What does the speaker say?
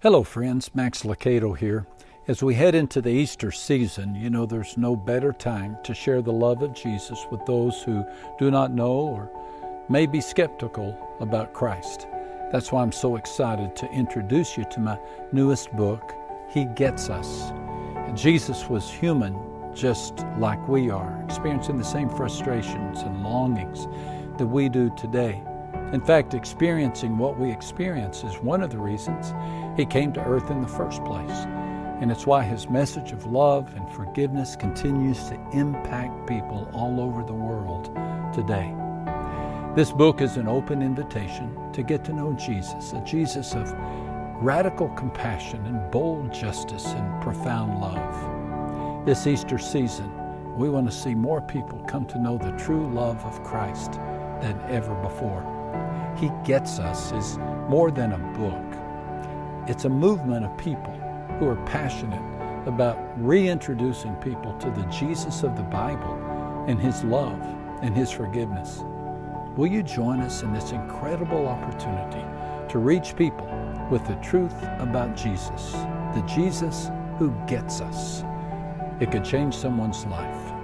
Hello, friends. Max Lucado here. As we head into the Easter season, you know there's no better time to share the love of Jesus with those who do not know or may be skeptical about Christ. That's why I'm so excited to introduce you to my newest book, He Gets Us. Jesus was human just like we are, experiencing the same frustrations and longings that we do today. In fact, experiencing what we experience is one of the reasons He came to earth in the first place. And it's why His message of love and forgiveness continues to impact people all over the world today. This book is an open invitation to get to know Jesus, a Jesus of radical compassion and bold justice and profound love. This Easter season, we want to see more people come to know the true love of Christ than ever before. He Gets Us is more than a book. It's a movement of people who are passionate about reintroducing people to the Jesus of the Bible and His love and His forgiveness. Will you join us in this incredible opportunity to reach people with the truth about Jesus, the Jesus who gets us? It could change someone's life.